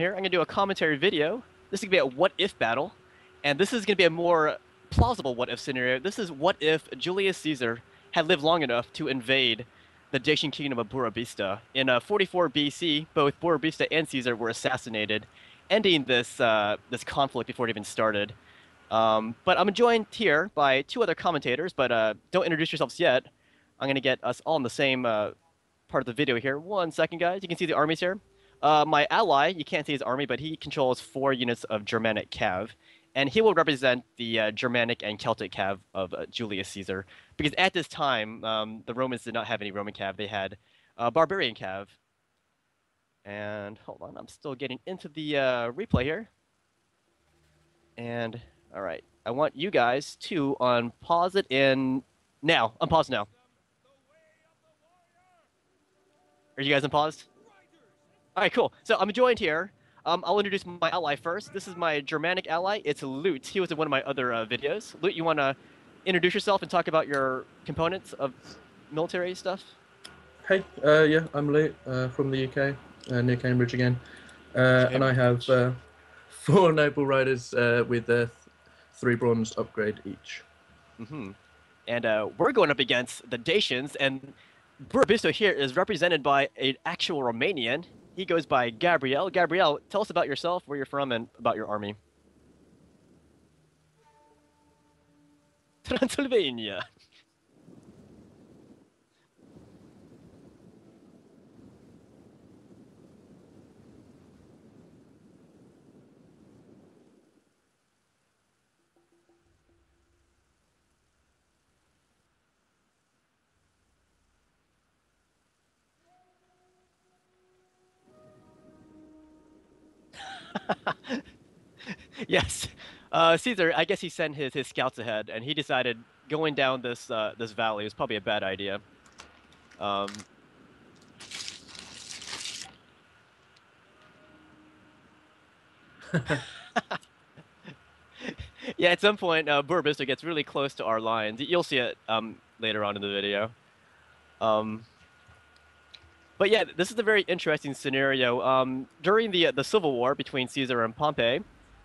here. I'm going to do a commentary video. This is going to be a what if battle. And this is going to be a more plausible what if scenario. This is what if Julius Caesar had lived long enough to invade the Dacian kingdom of Burebista. In uh, 44 BC, both Burebista and Caesar were assassinated, ending this, uh, this conflict before it even started. Um, but I'm joined here by two other commentators, but uh, don't introduce yourselves yet. I'm going to get us all in the same uh, part of the video here. One second, guys. You can see the armies here. Uh, my ally, you can't see his army, but he controls four units of Germanic Cav, and he will represent the uh, Germanic and Celtic Cav of uh, Julius Caesar. Because at this time, um, the Romans did not have any Roman Cav; they had uh, Barbarian Cav. And hold on, I'm still getting into the uh, replay here. And all right, I want you guys to unpause it in now. Unpause now. Are you guys unpaused? All right, cool. So I'm joined here. Um, I'll introduce my ally first. This is my Germanic ally. It's Lute. He was in one of my other uh, videos. Lute, you want to introduce yourself and talk about your components of military stuff? Hey, uh, yeah, I'm Lute uh, from the UK, uh, near Cambridge again. Uh, and I have uh, four noble riders uh, with uh, th- three bronze upgrade each. Mm hmm And uh, we're going up against the Dacians, and Burebista here is represented by an actual Romanian. He goes by Gabrielle. Gabrielle, tell us about yourself, where you're from, and about your army. Transylvania. Yes. Uh, Caesar, I guess he sent his, his scouts ahead, and he decided going down this uh, this valley was probably a bad idea. Um, yeah, at some point, uh, Burebista gets really close to our lines. You'll see it um, later on in the video. Um, but yeah, this is a very interesting scenario. Um, during the the civil war between Caesar and Pompey,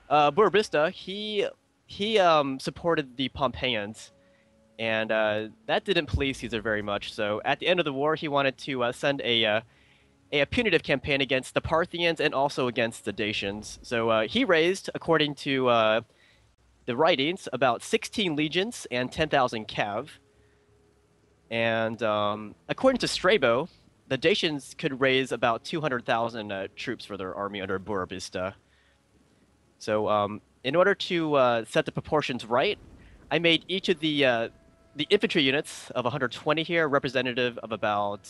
uh, Burebista he he um, supported the Pompeians, and uh, that didn't please Caesar very much. So at the end of the war, he wanted to uh, send a, uh, a punitive campaign against the Parthians and also against the Dacians. So uh, he raised, according to uh, the writings, about 16 legions and 10,000 cav. And um, according to Strabo, the Dacians could raise about 200,000 uh, troops for their army under Burebista. So, um, in order to uh, set the proportions right, I made each of the uh, the infantry units of 120 here representative of about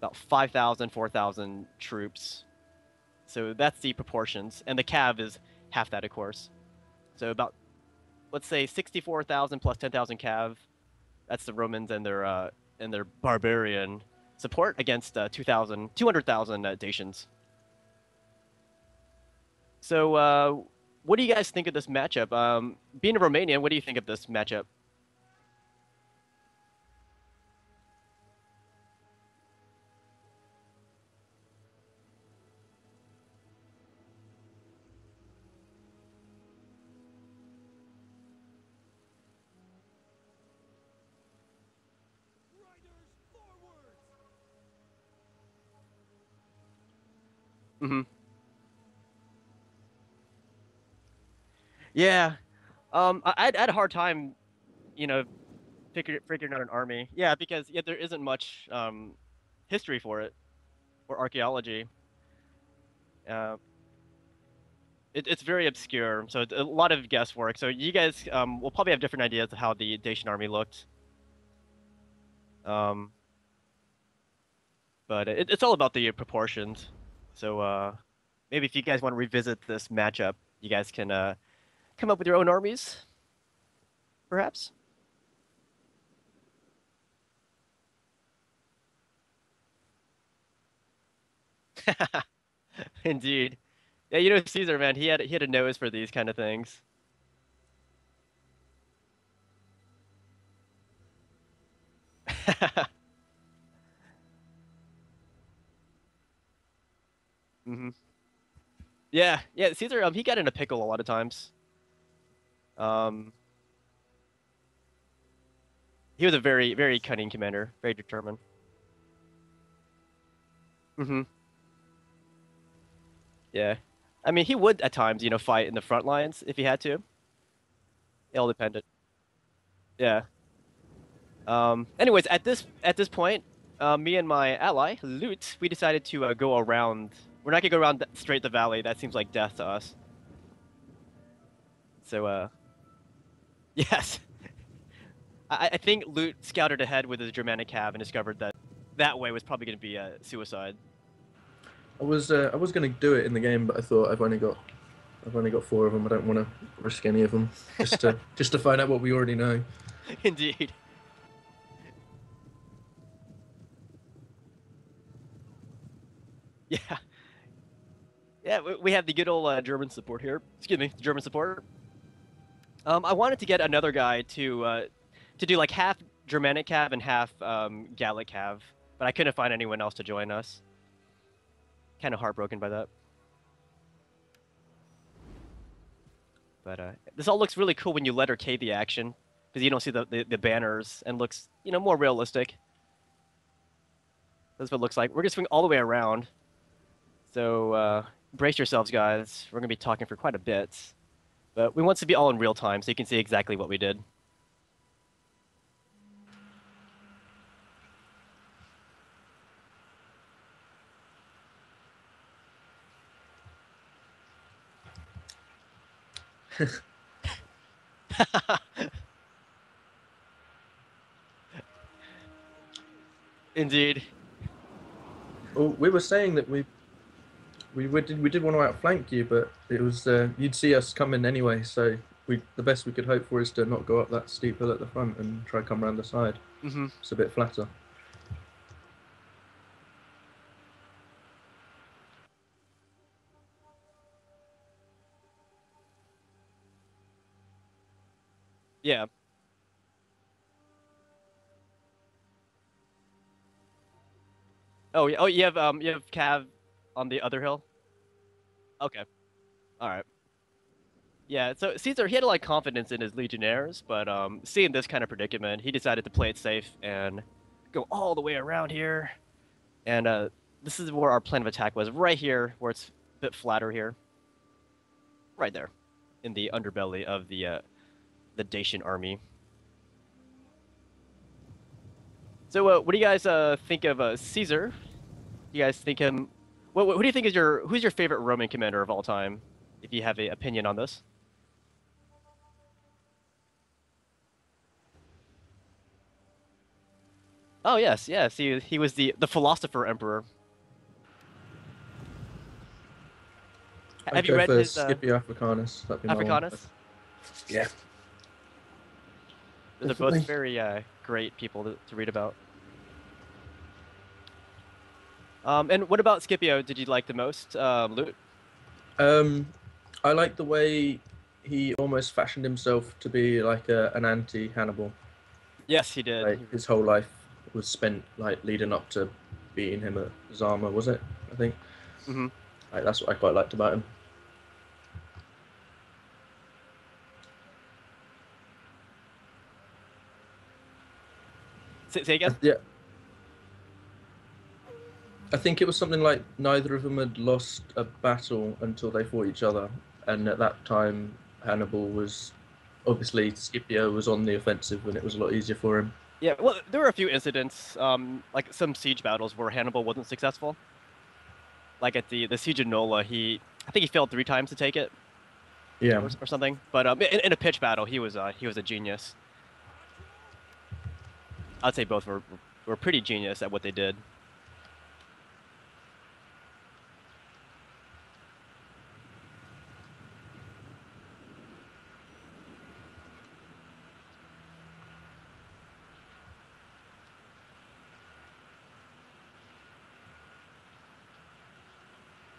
about 5,000, 4,000 troops. So that's the proportions, and the cav is half that, of course. So about let's say 64,000 plus 10,000 cav. That's the Romans and their uh, and their barbarian support against uh, 2,000, 200,000 uh, Dacians. So, uh, what do you guys think of this matchup? Um, being a Romanian, what do you think of this matchup? hmm Yeah, um, I, I had a hard time, you know, figuring figuring out an army. Yeah, because yeah, there isn't much um, history for it or archaeology. Uh, it, it's very obscure, so it's a lot of guesswork. So you guys um, will probably have different ideas of how the Dacian army looked. Um, but it, it's all about the proportions. So uh, maybe if you guys want to revisit this matchup, you guys can uh, come up with your own armies, perhaps. Indeed. Yeah, you know Caesar, man. He had he had a nose for these kind of things. hmm Yeah, yeah. Caesar, um, he got in a pickle a lot of times. Um, he was a very, very cunning commander, very determined. Mm-hmm. Yeah, I mean, he would at times, you know, fight in the front lines if he had to. It all depended. Yeah. Um. Anyways, at this at this point, uh, me and my ally Loot, we decided to uh, go around. We're not gonna go around straight the valley. That seems like death to us. So, uh, yes. I, I think Loot scouted ahead with his Germanic cav and discovered that that way was probably gonna be a suicide. I was uh, I was going to do it in the game, but I thought I've only got I've only got four of them. I don't want to risk any of them just to just to find out what we already know. Indeed. Yeah. Yeah, we- we have the good old uh, German support here. Excuse me, German support. Um, I wanted to get another guy to uh, to do like half Germanic cav and half um, Gallic cav, but I couldn't find anyone else to join us. Kind of heartbroken by that. But uh, this all looks really cool when you letter K the action, because you don't see the, the, the banners and looks you know more realistic. That's what it looks like. We're gonna swing all the way around. So uh, brace yourselves, guys. We're gonna be talking for quite a bit, but we want to be all in real time so you can see exactly what we did. Indeed. Well, we were saying that we we, we did we did want to outflank you, but it was uh, you'd see us coming anyway. So we the best we could hope for is to not go up that steep hill at the front and try to come around the side. hmm It's a bit flatter. Yeah. Oh, yeah. Oh, you have um, you have Cav on the other hill. Okay. All right. Yeah. So Caesar, he had a lot of confidence in his legionnaires, but um, seeing this kind of predicament, he decided to play it safe and go all the way around here. And uh, this is where our plan of attack was, right here, where it's a bit flatter here. Right there, in the underbelly of the uh, the Dacian army. So, uh, what do you guys uh, think of uh, Caesar? You guys think him? What, what, who do you think is your who's your favorite Roman commander of all time? If you have an opinion on this. Oh yes, yes. He he was the the philosopher emperor. I'd Have you read for his uh, Africanus? That'd be my one. Africanus? Yeah. They're Definitely. both very uh, great people to, to read about. Um, and what about Scipio? Did you like the most? Um, Loot? Um, I like the way he almost fashioned himself to be like a, an anti-Hannibal. Yes, he did. Like his whole life was spent like leading up to beating him at Zama, was it? I think. Mm-hmm. Like that's what I quite liked about him. Say, say again? Yeah. I think it was something like neither of them had lost a battle until they fought each other, and at that time Hannibal was obviously Scipio was on the offensive, and it was a lot easier for him. Yeah, well, there were a few incidents, um, like some siege battles where Hannibal wasn't successful. Like at the the siege of Nola, he I think he failed three times to take it Yeah. or, or something. But um, in, in a pitch battle, he was uh, he was a genius. I'd say both were were pretty genius at what they did.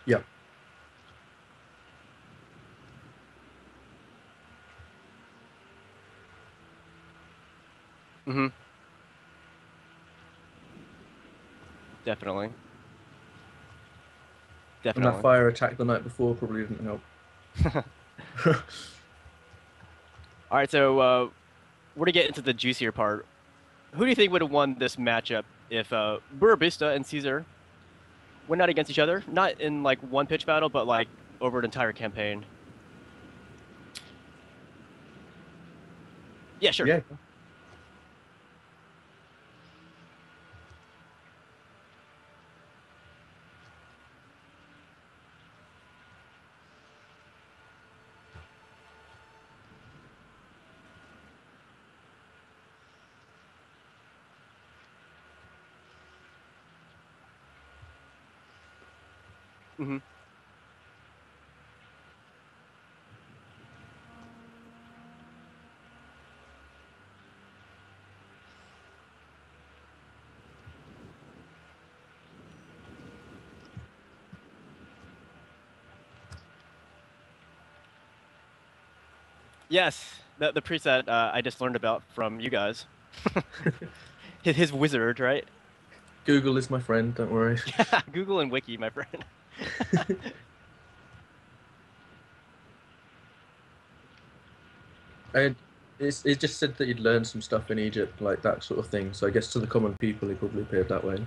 Yeah. Mm-hmm. Definitely. Definitely. And that fire attack the night before probably didn't help. All right, so uh, we're to get into the juicier part. Who do you think would have won this matchup if uh, Burebista and Caesar went out against each other? Not in like one pitch battle, but like over an entire campaign. Yeah, sure. Yeah. hmm Yes, the the preset uh, I just learned about from you guys. his, his wizard, right? Google is my friend, don't worry. Google and Wiki, my friend. It's, it just said that he'd learned some stuff in Egypt, like that sort of thing. So I guess to the common people, he probably appeared that way.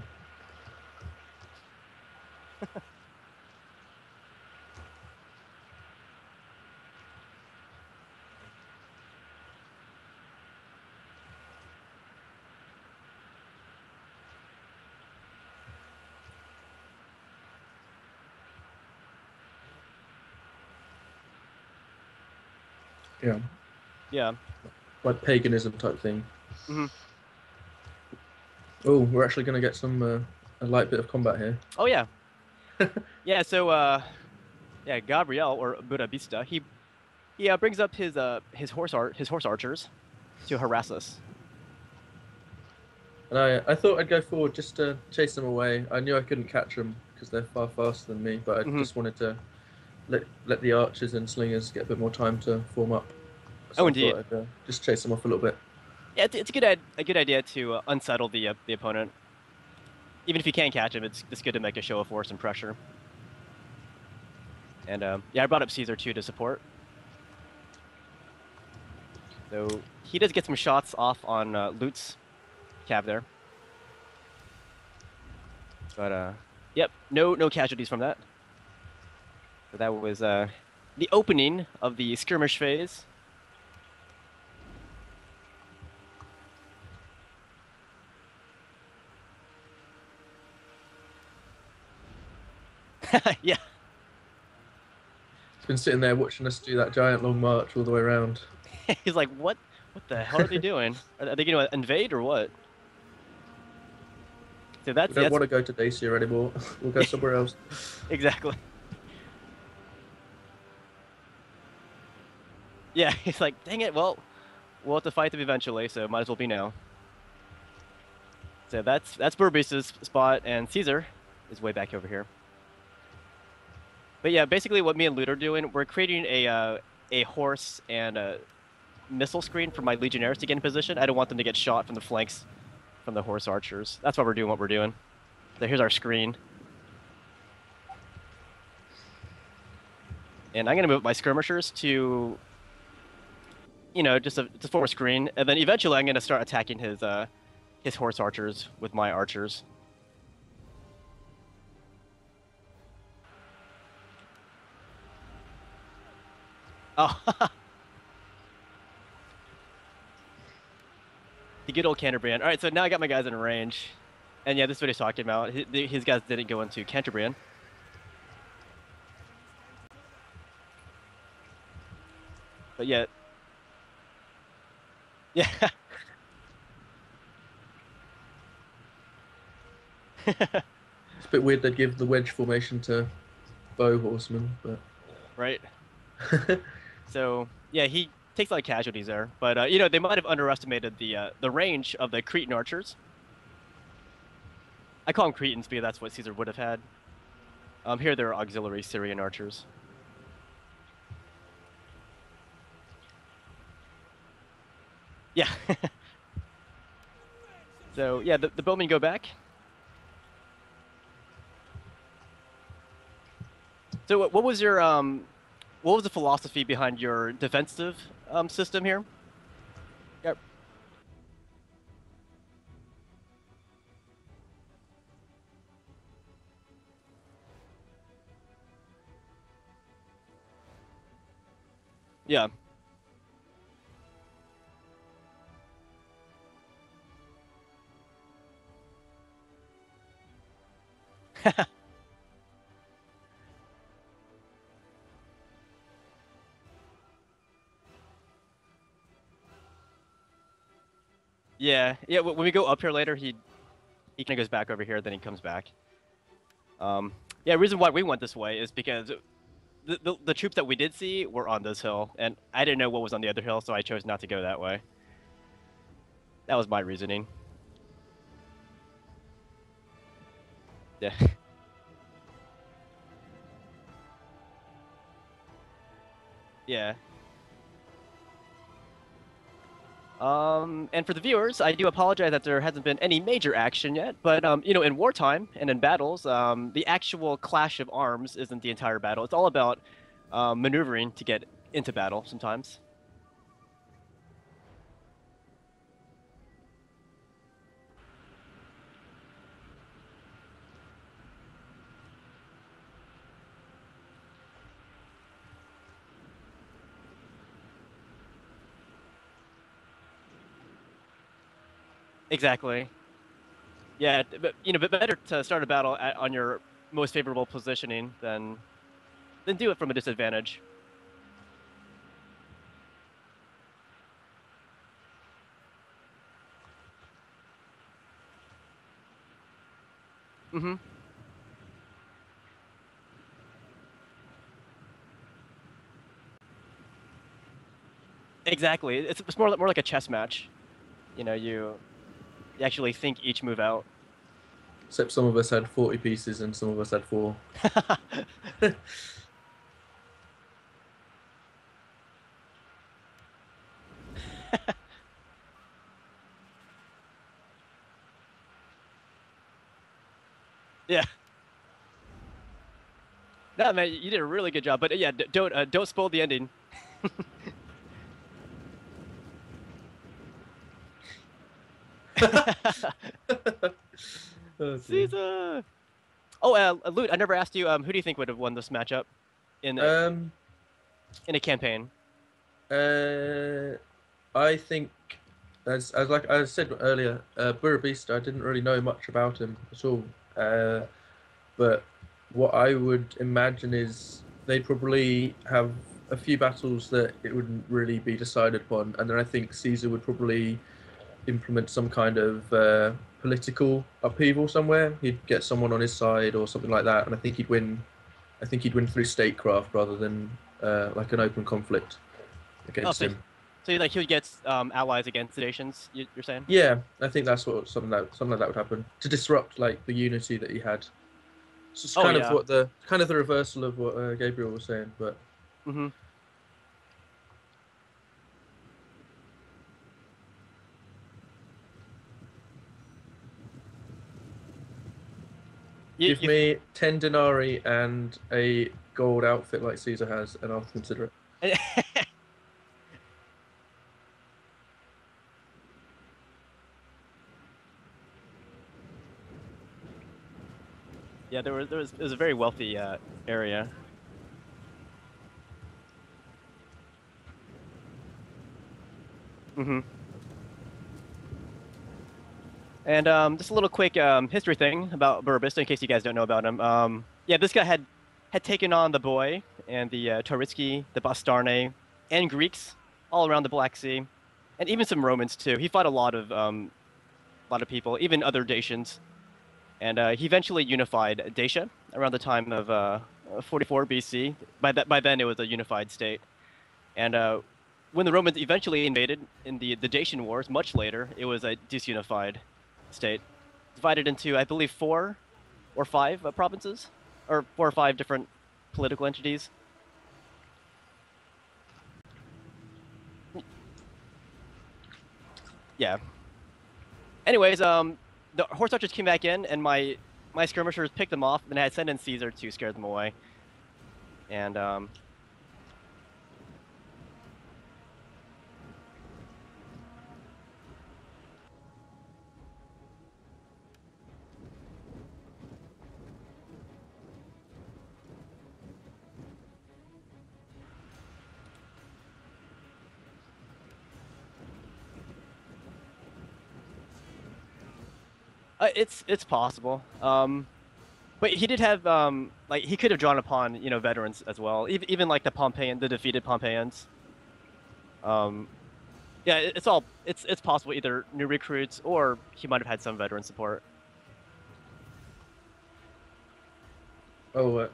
Yeah, yeah. like paganism type thing. Mhm. Oh, we're actually going to get some uh, a light bit of combat here. Oh yeah. yeah. So uh, yeah, Gabriel or Burebista, he he uh, brings up his uh his horse art his horse archers to harass us. And I, I thought I'd go forward just to chase them away. I knew I couldn't catch them because they're far faster than me, but I Mhm. just wanted to let let the archers and slingers get a bit more time to form up. Oh, indeed. I'd, uh, just chase them off a little bit. Yeah, it's, it's a good a good idea to uh, unsettle the uh, the opponent. Even if you can't catch him, it's it's good to make a show of force and pressure. And um, yeah, I brought up Caesar too to support. So he does get some shots off on uh, Lutz cav there. But uh, yep, no no casualties from that. So that was uh, the opening of the skirmish phase. yeah. He's been sitting there watching us do that giant long march all the way around. He's like, what? What the hell are they doing? Are, they going to invade or what? So that's, We don't that's want to go to Dacia anymore. we'll go somewhere else. exactly. Yeah, he's like, dang it. Well, we'll have to fight them eventually, so might as well be now. So that's that's Burbista's spot, and Caesar is way back over here. But yeah, basically what me and Loot are doing, we're creating a uh, a horse and a missile screen for my legionnaires to get in position. I don't want them to get shot from the flanks from the horse archers. That's why we're doing what we're doing. So here's our screen. And I'm gonna move my skirmishers to, you know, just a form a screen, and then eventually I'm gonna start attacking his uh, his horse archers with my archers. Oh. the good old Cantabrian. All right, so now I got my guys in range, and yeah, this is what he's talking about. His, guys didn't go into Cantabrian. But yet, yeah. It's a bit weird they'd give the wedge formation to bow horsemen, but right. So yeah, he takes a lot of casualties there, but uh, you know they might have underestimated the uh, the range of the Cretan archers. I call them Cretans because that's what Caesar would have had. Um, here they're auxiliary Syrian archers. Yeah. so yeah, the, the bowmen go back. So what what was your um, what was the philosophy behind your defensive um, system here? Yep. Yeah. Yeah, yeah. When we go up here later, he he kind of goes back over here, then he comes back. Um, yeah. Reason why we went this way is because the, the the troops that we did see were on this hill, and I didn't know what was on the other hill, so I chose not to go that way. That was my reasoning. Yeah. yeah. Um, and for the viewers, I do apologize that there hasn't been any major action yet, but um, you know, in wartime and in battles, um, the actual clash of arms isn't the entire battle. It's all about um, maneuvering to get into battle sometimes. Exactly. Yeah, but you know, but better to start a battle at, on your most favorable positioning than than do it from a disadvantage. Mm-hmm. Exactly. It's, it's more more like a chess match. You know, you you actually think each move out. Except some of us had 40 pieces and some of us had four. yeah. No, man, you did a really good job. But yeah, don't uh, don't spoil the ending. Oh, dear. Caesar. Oh, uh, Loot, I never asked you. Um, who do you think would have won this matchup in a, Um, in a campaign? uh, I think, as, as like I said earlier, uh, Burebista, I didn't really know much about him at all. Uh, but what I would imagine is they'd probably have a few battles that it wouldn't really be decided upon, and then I think Caesar would probably implement some kind of uh, political upheaval somewhere. He'd get someone on his side or something like that, and I think he'd win. I think he'd win through statecraft rather than uh, like an open conflict against so- him. So like he would get um, allies against the nations. You, you're saying? Yeah, I think that's what something that something like that would happen to disrupt like the unity that he had. So it's Oh, kind yeah. of what the kind of the reversal of what uh, Gabriel was saying, but Mm-hmm. You, give me ten denarii and a gold outfit like Caesar has, and I'll consider it. yeah, there was there was it was a very wealthy uh, area. Mm-hmm. And um, just a little quick um, history thing about Burbista, in case you guys don't know about him. Um, yeah, this guy had had taken on the boy and the uh, Taurisci, the Bastarnae, and Greeks all around the Black Sea, and even some Romans too. He fought a lot of um, a lot of people, even other Dacians, and uh, he eventually unified Dacia around the time of uh, 44 BC. By that by then it was a unified state, and uh, when the Romans eventually invaded in the the Dacian Wars, much later, it was a disunified state, divided into I believe four or five uh, provinces, or four or five different political entities. Yeah. Anyways, um, the horse archers came back in, and my my skirmishers picked them off, and I had sent in Caesar to scare them away. and um, Uh, it's it's possible. Um, but he did have um, like he could have drawn upon you know veterans as well, even, even like the Pompeian, the defeated Pompeians. Um, yeah, it- it's all it's it's possible either new recruits or he might have had some veteran support. Oh, uh,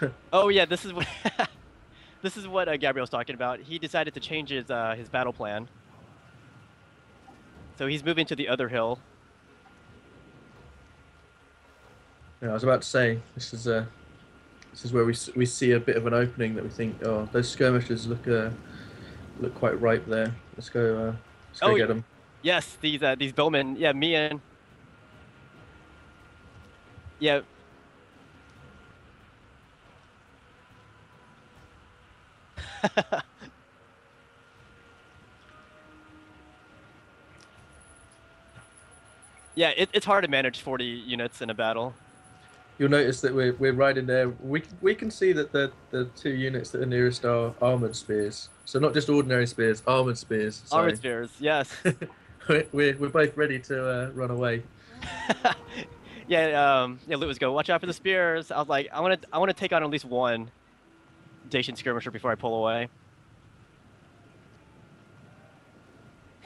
Oh yeah, this is what this is what uh, Gabriel's talking about. He decided to change his uh, his battle plan. So he's moving to the other hill. yeah, I was about to say this is uh, this is where we we see a bit of an opening that we think oh those skirmishers look uh, look quite ripe there. Let's go. Uh, let's go Oh, get them. Yes, these uh, these bowmen. Yeah, me and yeah. yeah, it, it's hard to manage 40 units in a battle. You'll notice that we're we're riding there. We we can see that the the two units that are nearest are armored spears. So not just ordinary spears, armored spears. So Armored spears, yes. we're, we're we're both ready to uh, run away. yeah, um, yeah. Lewis go. Watch out for the spears. I was like, I want to, I want to take on at least one Dacian skirmisher before I pull away.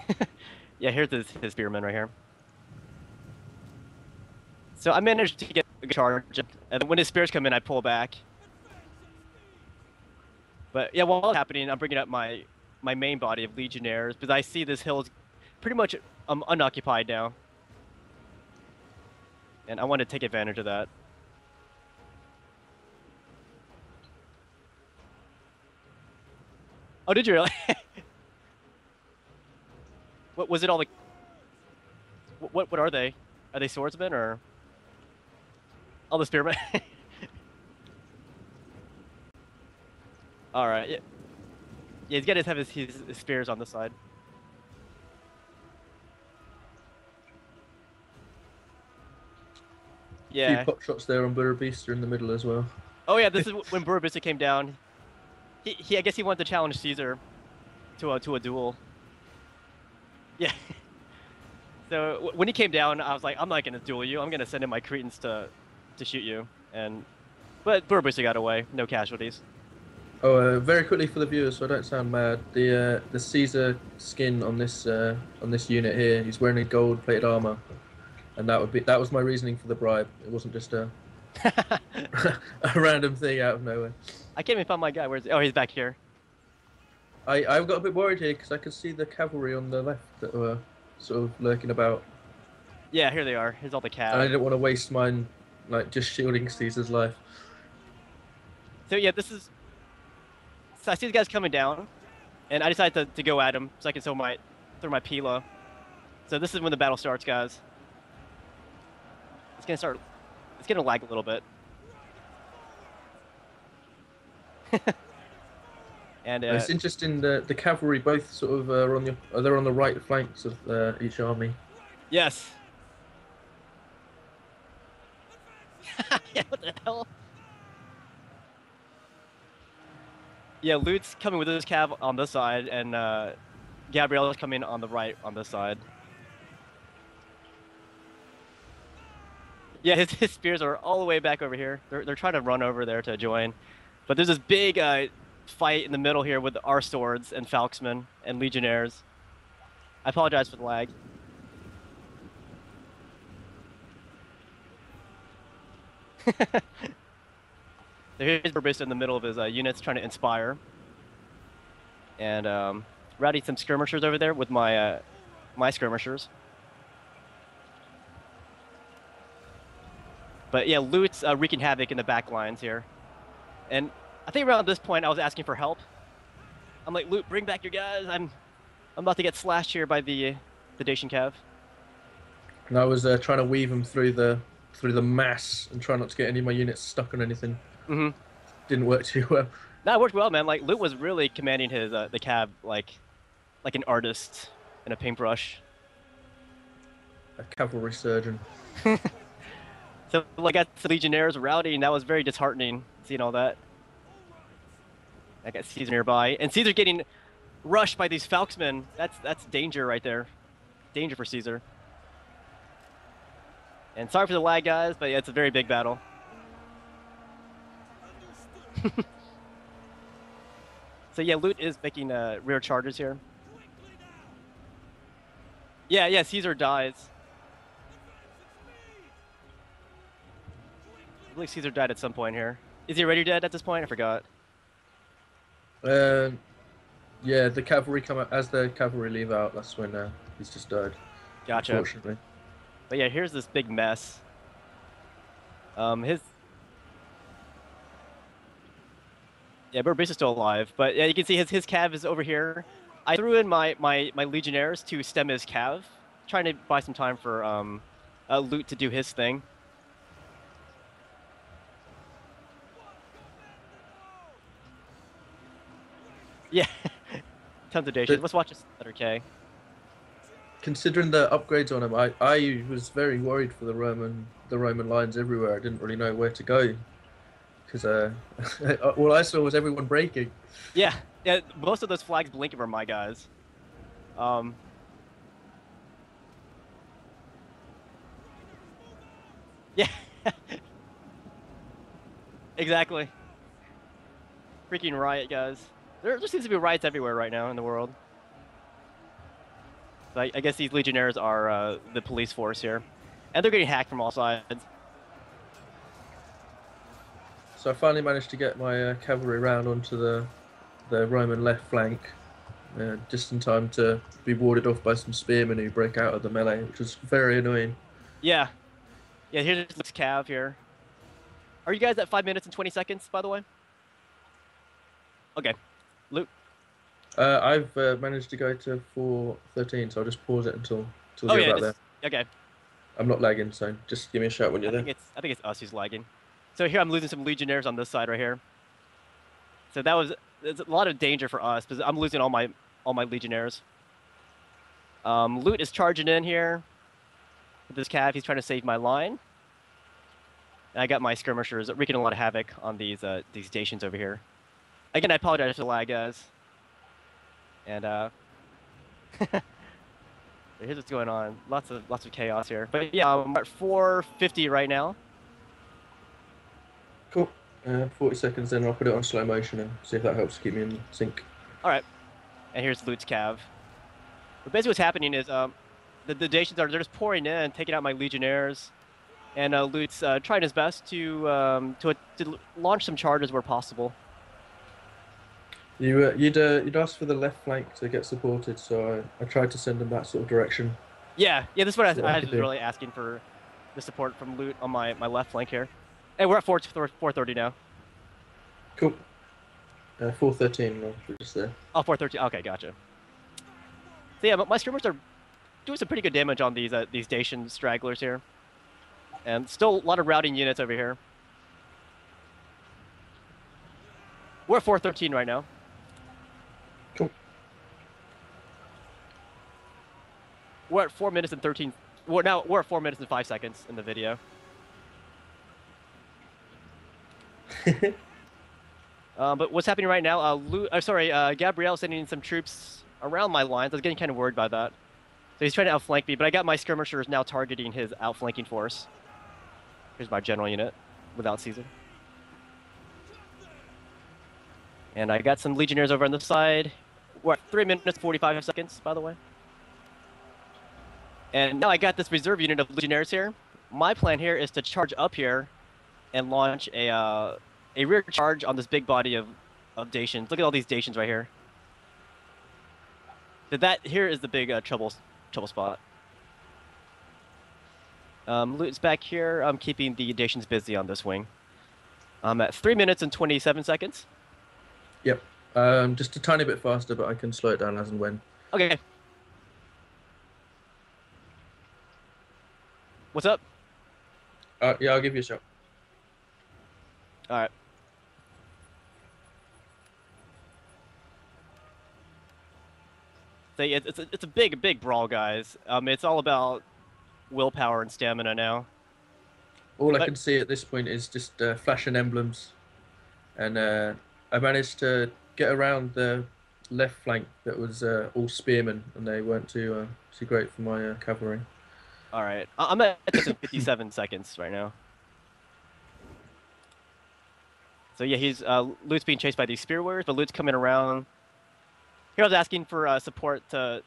yeah, here's his, his spearman right here. So I managed to get a charge, and when his spears come in, I pull back. But yeah, while it's happening, I'm bringing up my my main body of legionnaires because I see this hill is pretty much um, unoccupied now and I want to take advantage of that. Oh, did you really? what was it? All the what? What, what are they? Are they swordsmen or all the spearmen? all right. Yeah. Yeah, he's got to have his, his, his spears on the side. Yeah. A few pot shots there on Burebista in the middle as well. Oh yeah, this is when Burebista came down. He, he, I guess he wanted to challenge Caesar to a to a duel. Yeah. So w- when he came down, I was like, I'm not gonna duel you. I'm gonna send in my Cretans to to shoot you. And but Burebista got away, no casualties. Oh, uh, very quickly for the viewers, so I don't sound mad. The uh, the Caesar skin on this uh, on this unit here, he's wearing a gold plated armor, and that would be that was my reasoning for the bribe. It wasn't just a a random thing out of nowhere. I can't even find my guy. Where's? Oh, he's back here. I I got a bit worried here because I could see the cavalry on the left that were sort of lurking about, Yeah, here they are. Here's all the and I didn't want to waste mine like just shielding Caesar's life. So yeah, this is. So I see the guys coming down, and I decided to, to go at him so I can throw my throw my Pila. So this is when the battle starts, guys. It's gonna start. It's gonna lag a little bit. and uh, it's interesting that the cavalry both sort of uh, are on the they're on the right flanks of uh, each army. yes. yeah, what the hell? Yeah, Lute's coming with his cav on this side, and uh, Gabriella's coming on the right on this side. Yeah, his, his spears are all the way back over here. They're, they're trying to run over there to join. But there's this big uh, fight in the middle here with our swords and Falxmen and Legionnaires. I apologize for the lag. So here's Burbista in the middle of his uh, units trying to inspire. And um, routing some skirmishers over there with my uh, my skirmishers. But yeah, Loot's uh, wreaking havoc in the back lines here. And I think around this point I was asking for help. I'm like, Loot, bring back your guys. I'm I'm about to get slashed here by the the Dacian Cav. And I was uh, trying to weave him through the through the mass and try not to get any of my units stuck on anything. hmm Didn't work too well. That worked well, man. Like Luke was really commanding his uh, the cav like like an artist in a paintbrush. A cavalry surgeon. So like got the Legionnaires routing, that was very disheartening seeing all that. I got Caesar nearby, and Caesar getting rushed by these Falxmen. That's that's danger right there, danger for Caesar. And sorry for the lag, guys, but yeah, it's a very big battle. so yeah, Loot is making uh, rear charges here. Yeah, yeah, Caesar dies. I believe Caesar died at some point here. Is he already dead at this point? I forgot. Uh, yeah, the cavalry come out as the cavalry leave out. That's when uh, he's just died. Gotcha. Unfortunately. But yeah, here's this big mess. Um, his. Yeah, Burbis is still alive, but yeah, you can see his his cav is over here. I threw in my my my legionnaires to stem his cav, trying to buy some time for um, uh, loot to do his thing. Yeah, tons of Dacians. Let's watch this letter K. Considering the upgrades on him, I, I was very worried for the Roman the Roman lines everywhere. I didn't really know where to go because uh, all I saw was everyone breaking. Yeah, yeah. Most of those flags blinking are my guys. Um. Yeah. exactly. Freaking riot, guys. There just seems to be riots everywhere right now in the world. So I, I guess these legionnaires are uh, the police force here, and they're getting hacked from all sides. So I finally managed to get my uh, cavalry round onto the the Roman left flank, uh, just in time to be warded off by some spearmen who break out of the melee, which was very annoying. Yeah. Yeah, here's this cav here. Are you guys at 5 minutes and 20 seconds, by the way? Okay. Luke. Uh, I've uh, managed to go to 413, so I'll just pause it until until Oh, you're yeah. about This, there. okay. I'm not lagging, so just give me a shout when you're think, there. it's, I think it's us who's lagging. So here I'm losing some legionnaires on this side right here. So that was there's a lot of danger for us because I'm losing all my all my legionnaires. Um, Loot is charging in here with this calf, He's trying to save my line. And I got my skirmishers wreaking a lot of havoc on these uh, these stations over here. Again, I apologize for the lag, guys. And uh, here's what's going on. Lots of lots of chaos here. But yeah, I'm at 450 right now. Cool. Uh, 40 seconds, then I'll put it on slow motion and see if that helps keep me in sync. All right. And here's Loot's cav. But basically, what's happening is um, the, the Dacians are they're just pouring in, taking out my legionnaires, and uh, uh, trying his best to um, to to launch some charges where possible. You uh, you'd uh, you'd asked for the left flank to get supported, so I, I tried to send them that sort of direction. Yeah, yeah. This is what I, Yeah, I I was really asking for the support from Loot on my, my left flank here. Hey, we're at 4 430 now. Cool. Uh, 413, no, we're just there. Oh, 413. Okay, gotcha. So yeah, my- my skirmishers are doing some pretty good damage on these uh, these Dacian stragglers here, and still a lot of routing units over here. We're at 413 right now. We're at four minutes and 13. We're now we're at four minutes and five seconds in the video. Uh, but what's happening right now? Uh, Lu- uh, sorry, uh, Gabrielle sending some troops around my lines. I was getting kind of worried by that. So he's trying to outflank me, but I got my skirmishers now targeting his outflanking force. Here's my general unit without Caesar. And I got some legionnaires over on the side. We're at 3 minutes 45 seconds, by the way. And now I got this reserve unit of legionnaires here. My plan here is to charge up here and launch a uh, a rear charge on this big body of, of Dacians. Look at all these Dacians right here. So that here is the big uh, trouble trouble spot. Um, Loot's back here. I'm keeping the Dacians busy on this wing. I'm at three minutes and 27 seconds. Yep. Um, just a tiny bit faster, but I can slow it down as and when. Okay. What's up? Uh, yeah, I'll give you a shot. All right. So yeah, it's a, it's a big big brawl, guys. Um, it's all about willpower and stamina now. All I can see at this point is just uh, flashing emblems, and uh, I managed to get around the left flank that was uh, all spearmen, and they weren't too uh, too great for my uh, cavalry. All right, I'm at just 57 seconds right now. So yeah, he's uh, Luke's being chased by these spear warriors, but Luke's coming around. Here I was asking for uh, support to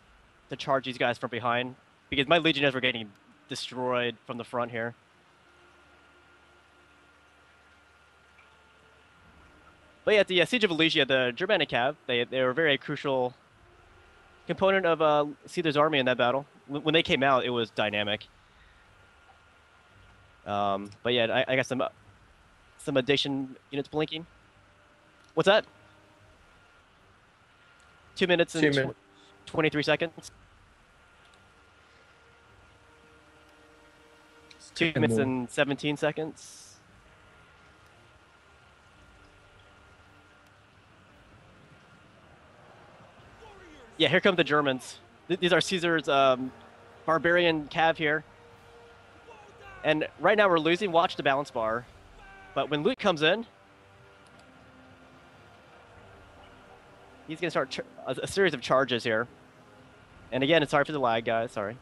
to charge these guys from behind because my legionnaires were getting destroyed from the front here. But yeah, at the uh, siege of Alesia, the Germanic cav they they were a very crucial component of uh, Caesar's army in that battle. When they came out, it was dynamic. Um, but yeah, I, I got some uh, some addition units blinking. What's that? Two minutes and Two tw- 23 seconds. Two minutes more. and 17 seconds. Yeah, here come the Germans. Th- These are Caesar's um, barbarian cav here. And right now we're losing. Watch the balance bar. But when Luke comes in, he's going to start a, a series of charges here. And again, it's sorry for the lag, guys. Sorry.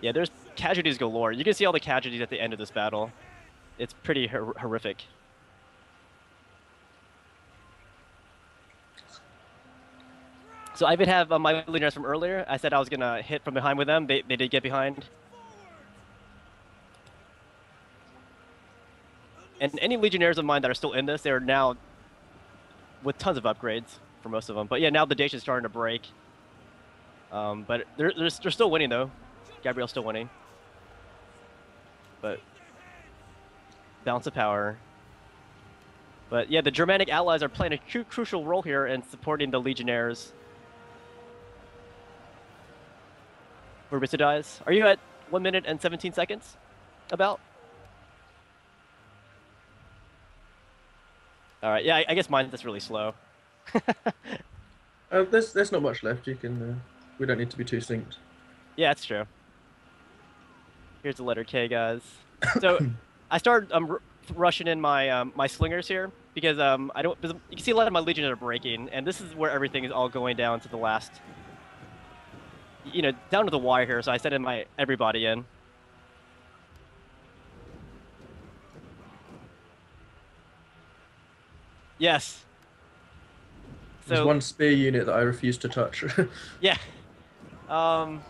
Yeah, there's casualties galore. You can see all the casualties at the end of this battle. It's pretty hor- horrific. So I even have uh, my legionnaires from earlier. I said I was gonna hit from behind with them. They, they did get behind. And any legionnaires of mine that are still in this, they're now with tons of upgrades for most of them. But yeah, now the Dacian's starting to break. Um, but they're, they're, they're still winning though. Gabriel's still winning. But balance of power. But yeah, the Germanic allies are playing a cru- crucial role here in supporting the Legionnaires. Burebista dies. Are you at 1 minute and 17 seconds? About? Alright, yeah, I, I guess mine's just really slow. Uh, there's there's not much left. You can. Uh, we don't need to be too synced. Yeah, that's true. Here's the letter K, guys. So I started um, r- rushing in my um, my slingers here because um, I don't. You can see a lot of my legions are breaking, and this is where everything is all going down to the last. You know, down to the wire here. So I sent in my everybody in. Yes. There's one spear unit that I refuse to touch. yeah. Um,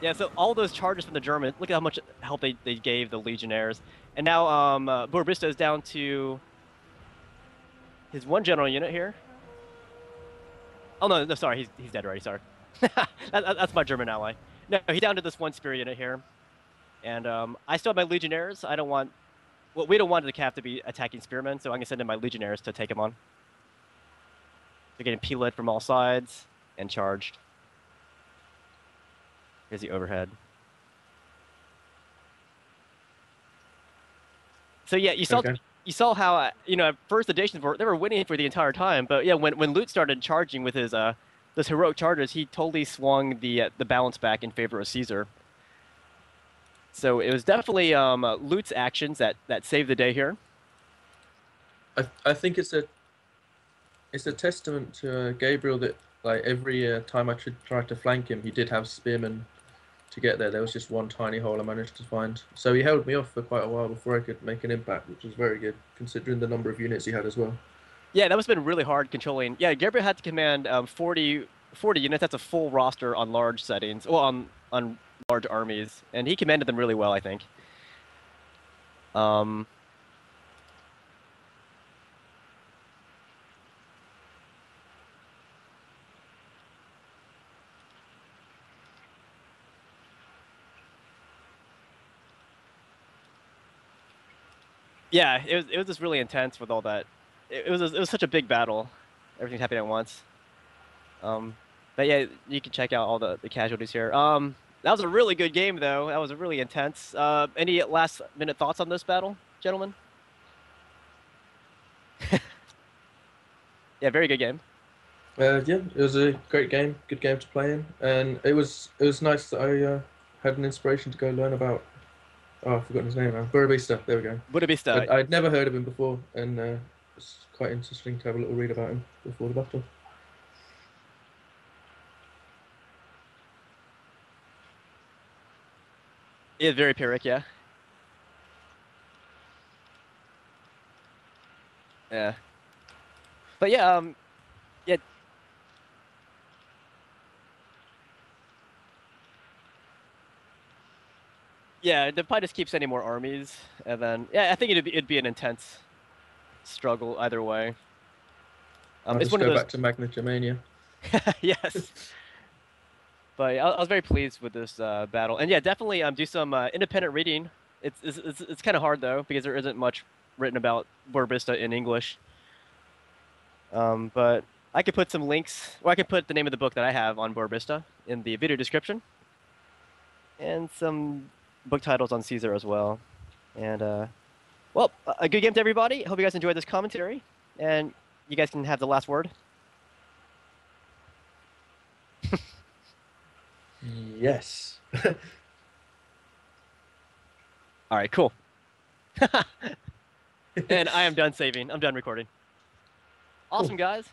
yeah, so all those charges from the Germans, look at how much help they, they gave the Legionnaires. And now um, uh, is down to his one general unit here. Oh, no, no, sorry, he's, he's dead already, sorry. that, that- that's my German ally. No, he's down to this one spear unit here. And um, I still have my Legionnaires. I don't want... Well, we don't want the cav to be attacking spearmen, so I'm going to send in my Legionnaires to take him on. They're getting peeled from all sides and charged. Here's the overhead. So yeah, you saw Okay. you saw how uh, you know at first the Dacians were they were winning for the entire time, but yeah, when when Luke started charging with his uh those heroic charges, he totally swung the uh, the balance back in favor of Caesar. So it was definitely um, uh, Luke's actions that that saved the day here. I I think it's a it's a testament to uh, Gabriel that like every uh, time I tr- tried to flank him, he did have spearmen to get there. There was just one tiny hole I managed to find. So he held me off for quite a while before I could make an impact, which was very good considering the number of units he had as well. Yeah, that must have been really hard controlling. Yeah, Gabriel had to command um, 40, 40 units. That's a full roster on large settings, well, on on large armies, and he commanded them really well, I think. Um, yeah, it was it was just really intense with all that. It, it was it was such a big battle. Everything's happening at once. Um, but yeah, you can check out all the, the casualties here. Um, That was a really good game, though. That was a really intense. Uh, any last minute thoughts on this battle, gentlemen? yeah, very good game. Uh, yeah, it was a great game, good game to play in, and it was it was nice that I uh, had an inspiration to go learn about. Oh, I've forgotten his name now. Burebista. There we go. Budapest. I'd, I'd never heard of him before, and uh, it's quite interesting to have a little read about him before the battle. Yeah, very Pyrrhic, yeah. Yeah. But yeah, um, yeah. Yeah, they'd probably just keep sending more armies, and then yeah, I think it'd be it'd be an intense struggle either way. Um, I'll it's one go of those. back to Magna Germania. yes. But yeah, I, I was very pleased with this uh, battle, and yeah, definitely um, do some uh, independent reading. It's it's, it's, it's kind of hard though because there isn't much written about Burebista in English. Um, but I could put some links, or I could put the name of the book that I have on Burebista in the video description, and some book titles on Caesar as well. And uh, well, a- good game to everybody. Hope you guys enjoyed this commentary, and you guys can have the last word. Yes. All right, cool. and I am done saving. I'm done recording. Awesome, guys.